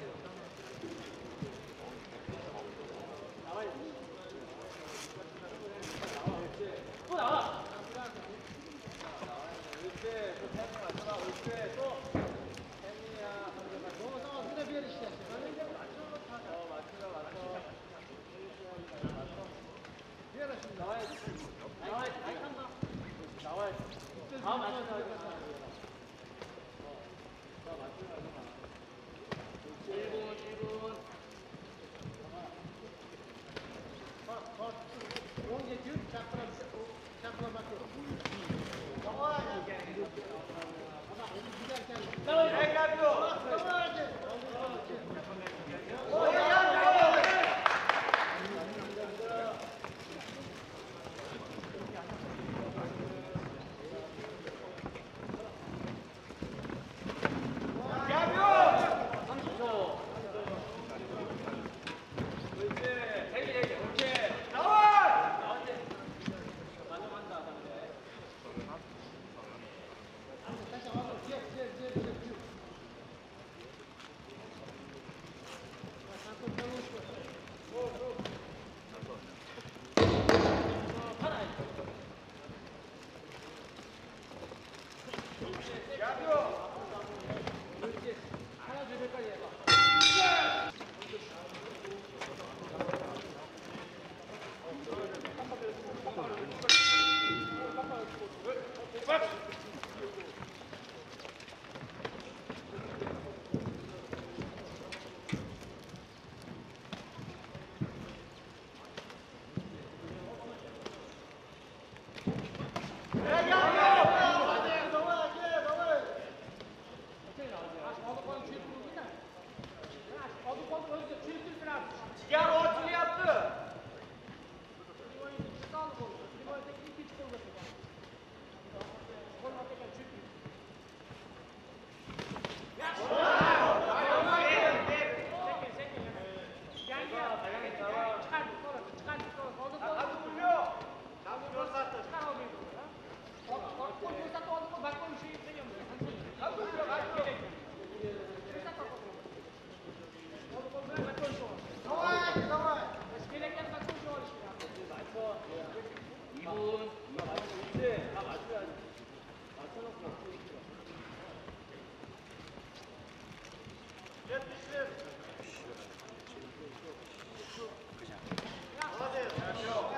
thank 齐家 Молодец, хорошо.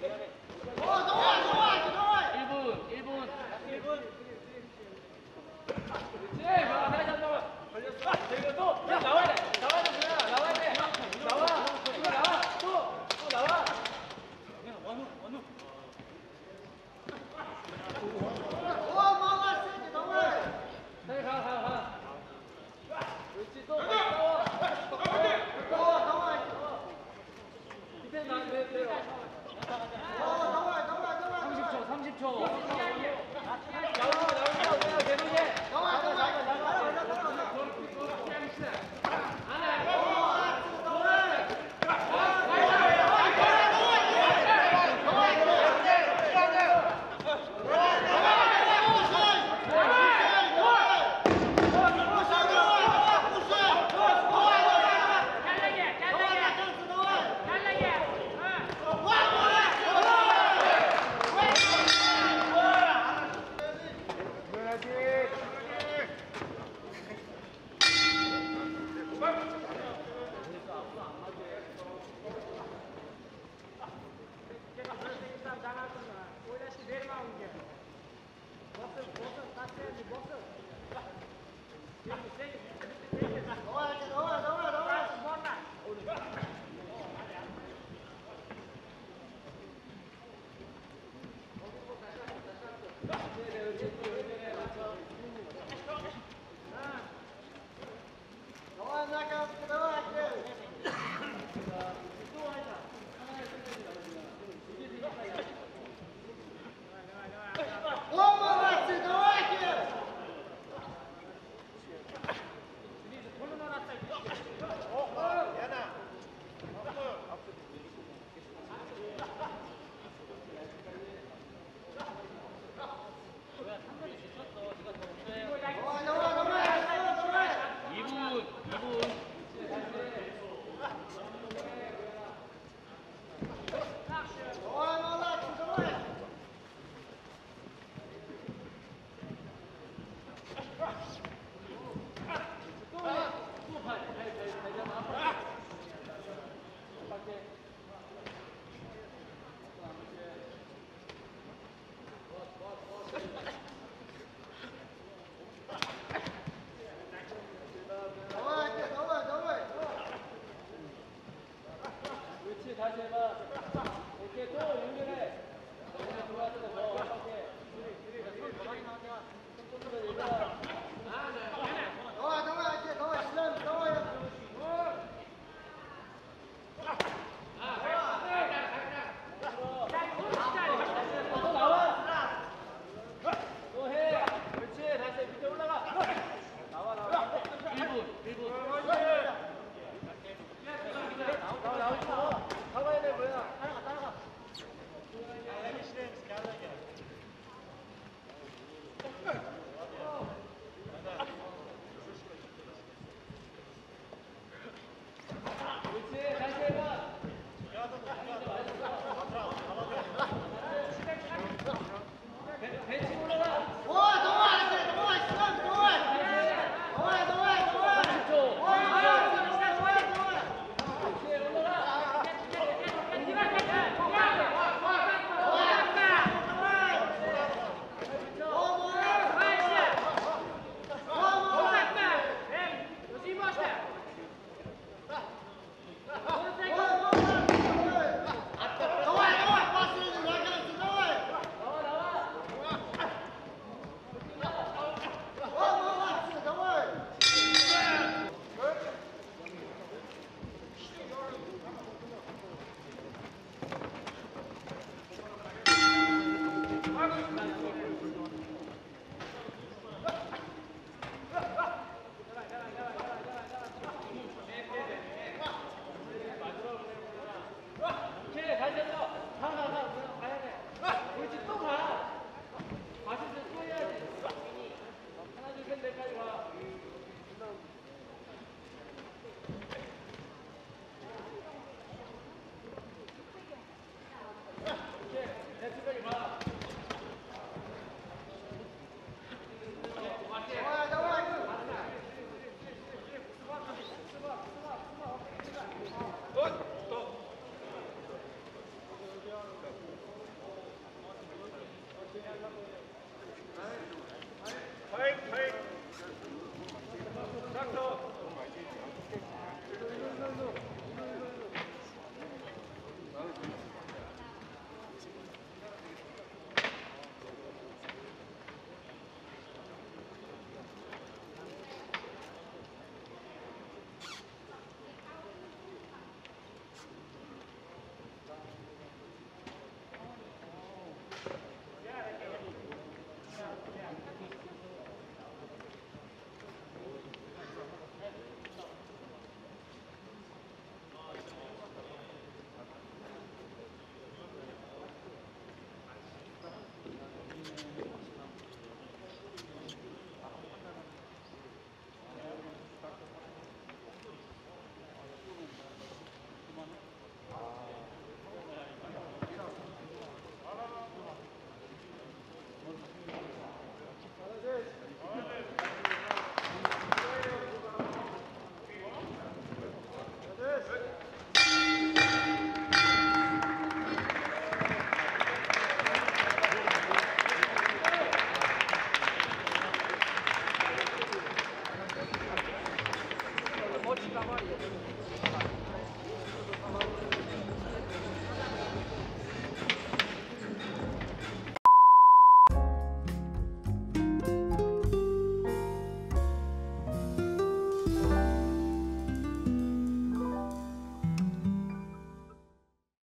Gracias. Yeah, Bye, Jayla. Good.